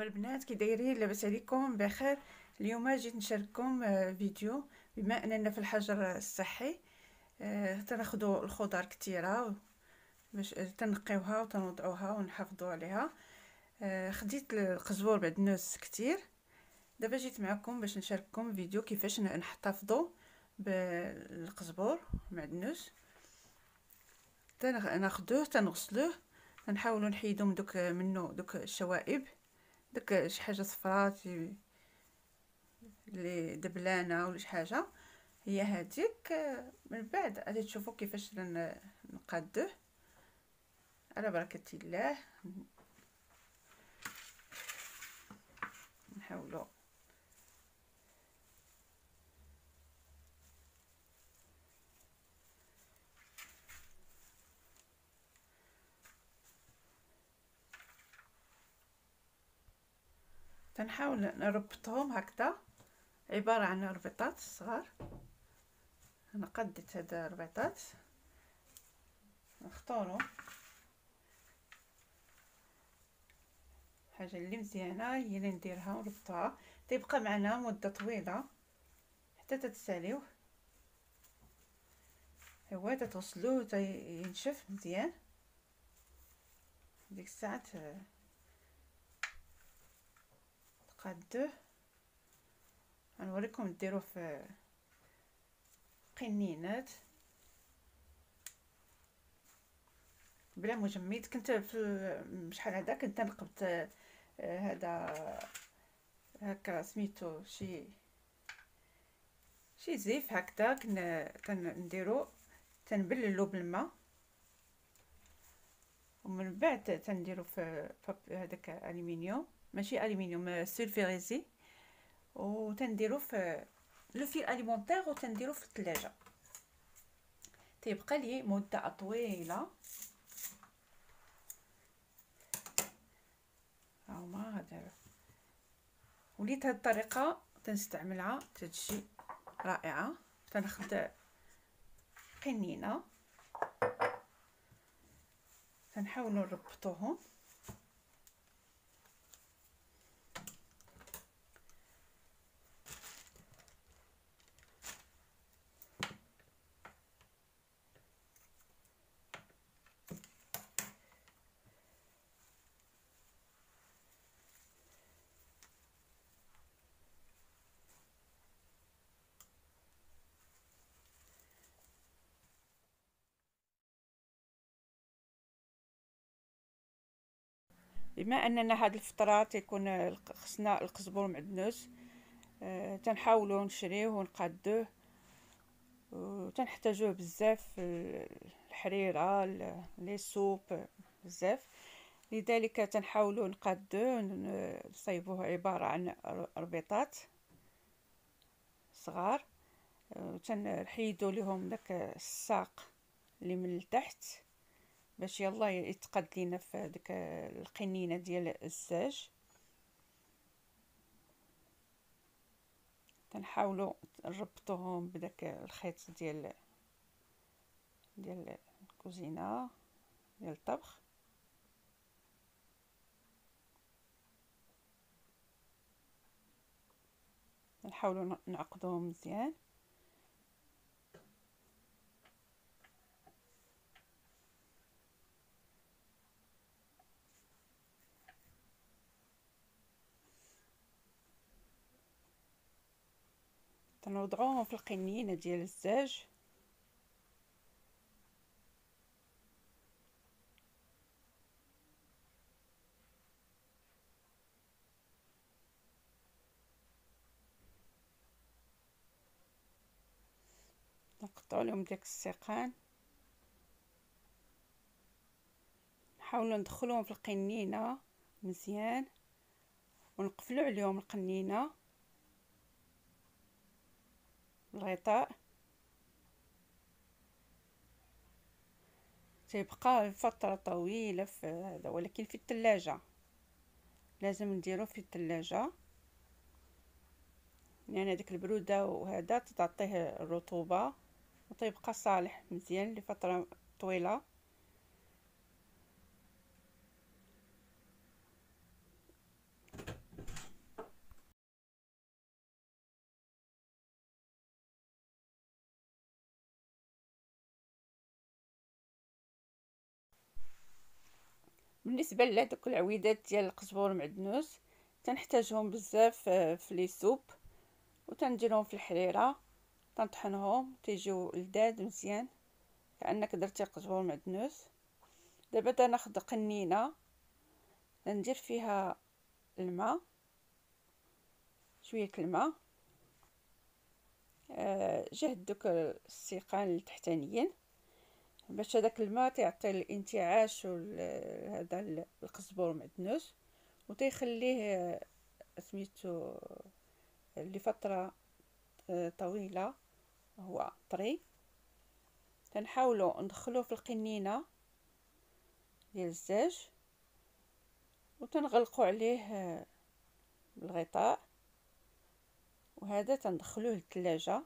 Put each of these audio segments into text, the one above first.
مرحبا البنات كي دايرين لاباس عليكم بخير. اليوم جيت نشارككم آه، فيديو. بما اننا في الحجر الصحي آه، تناخذوا الخضر كثيره باش تنقيوها وتنوضعوها ونحافظوا عليها. آه، خديت القزبور بعدنوس كثير دابا جيت معكم باش نشارككم فيديو كيفاش نحتفظوا بالقزبور معدنوس تناخذوه تنغسلوه. نحاولوا نحيدوا من دوك منه دوك الشوائب. داك شي حاجة صفراء اللي دبلانة ولا شي حاجة. هي هذيك من بعد غادي تشوفوا كيفاش نقادوه. على بركة الله. نحاولوا تنحاول نربطهم هكذا. عبارة عن ربيطات صغار. أنا قدت هاد الربيطات. نختارو. حاجة اللي مزيانة هي اللي نديرها ونربطها تيبقى معنا مدة طويلة حتى تتساليوه هو تتغسلوه تينشف مزيان. ديك الساعة قادوه غنوريكم ديروه في قنينات بلا مجمد كنت في شحال هذا كنت نقبت هذا هكا سميتو شي شي زيف هكذا كنا تنديرو تنبللو بالماء ومن بعد تنديرو في هذاك الومنيوم ماشي الومنيوم sulfurisé. وتنديرو في le film alimentaire وتنديرو في الثلاجة. تيبقى لي مدة طويلة. هاهما هذا وليت هاد الطريقة تنستعملها تتجي رائعة. تناخذ قنينة. تنحاولوا نربطوهم. بما أننا هاد الفترة تيكون خصنا القزبور معدنوس أه تنحاولوا نشريوه ونقادوه وتنحتاجوه بزاف الحريرة لي سوب بزاف. لذلك تنحاولوا نقادوه نصايبوه عبارة عن ربيطات صغار تنحيدوا لهم داك الساق اللي من التحت. باش يلا يتقد لينا في ديك القنينة ديال الزاج. تنحاولوا نربطوهم بداك الخيط ديال ديال الكوزينة ديال الطبخ. نحاولوا نعقدوهم مزيان. تنوضعوهم في القنينة ديال الزاج. نقطعوا لهم داك السيقان. نحاولوا ندخلوهم في القنينة مزيان ونقفلوا عليهم القنينة. الغطاء. تيبقى فترة طويلة في هذا ولكن في الثلاجة لازم نديرو في الثلاجة لأن يعني هذيك البرودة وهذا تعطيه الرطوبة وتيبقى صالح مزيان لفترة طويلة. بالنسبة لهذوك العويدات ديال القزبور معدنوس تنحتاجهم بزاف في لي سوب وتنديرهم في الحريرة تنطحنهم تيجيو لذاذ مزيان كأنك درتي قزبور معدنوس. دابا تناخذ قنينه ندير فيها الماء شوية الماء آه، جهد دوك السيقان التحتانيين. باش هذاك الماء تعطي الانتعاش هذا القزبور معدنوس وتيخليه سميتو لفتره طويلة هو طري. تنحاولوا ندخلوه في القنينة ديال الزاج وتنغلقوا عليه بالغطاء. وهذا تندخلوه للثلاجه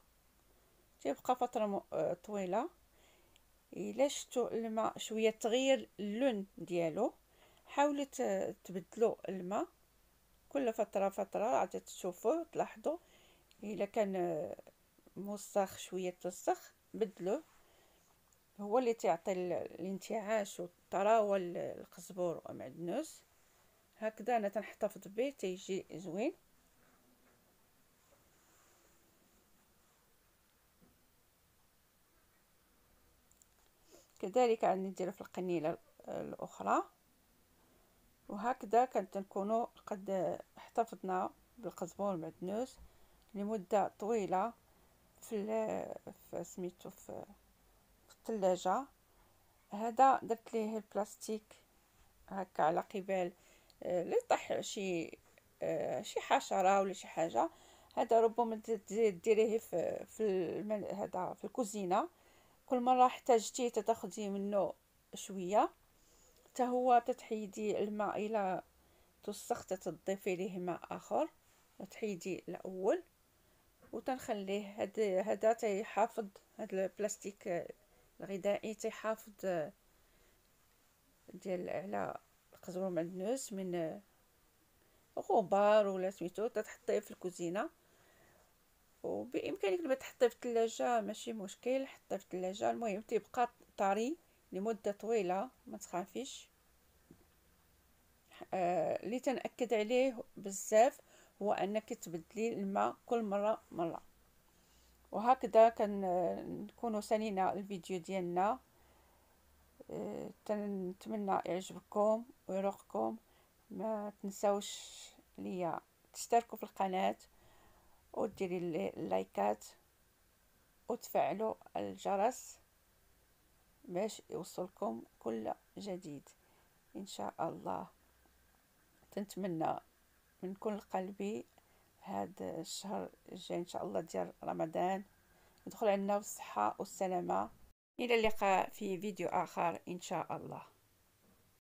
تيبقى فترة طويلة. إلا شفتوا الماء شوية تغير اللون ديالو حاولوا تبدلوا الماء كل فترة فترة عاد تشوفوا تلاحظوا إلا كان موسخ شوية توسخ بدلوه. هو اللي تعطي الانتعاش والطراوة القزبور ومعدنوس. هكذا أنا تنحتفظ به تيجي زوين. كذلك عندي ندير في القنيلة الأخرى. وهكذا كانت نكونوا قد احتفظنا بالقزبور المعدنوس لمدة طويلة في سميتو في الثلاجة. هذا درت ليه البلاستيك هكا على قبال آه، لا يطيح شي آه، شي حشرة ولا شي حاجة. هذا ربما ديريه في في هذا في الكوزينة. كل مرة احتاجتي تاخذي منه شوية حتى هو تتحيدي الماء إلى توسخ تضيفي ليه ماء آخر. تحيدي الأول وتنخليه. هاد هذا تيحافظ هاد البلاستيك الغذائي تيحافظ ديال على القزبر معدنوس من غبار ولا سميتو تتحطيه في الكوزينة. وبإمكانك دابا تحطيه في الثلاجة ماشي مشكل حطيه في الثلاجة. المهم تيبقى طري لمدة طويلة ما تخافيش. آه تنأكد عليه بزاف هو أنك تبدلي الماء كل مرة مرة. وهكذا كنكونوا سالينا الفيديو ديالنا. آه، نتمنى يعجبكم ويروقكم ما تنساوش ليا تشتركوا في القناة. وديري اللايكات وتفعلوا الجرس باش يوصلكم كل جديد. إن شاء الله. تنتمنى من كل قلبي هذا الشهر الجاي إن شاء الله ديال رمضان. يدخل علينا بالصحه والسلامة. إلى اللقاء في فيديو آخر إن شاء الله.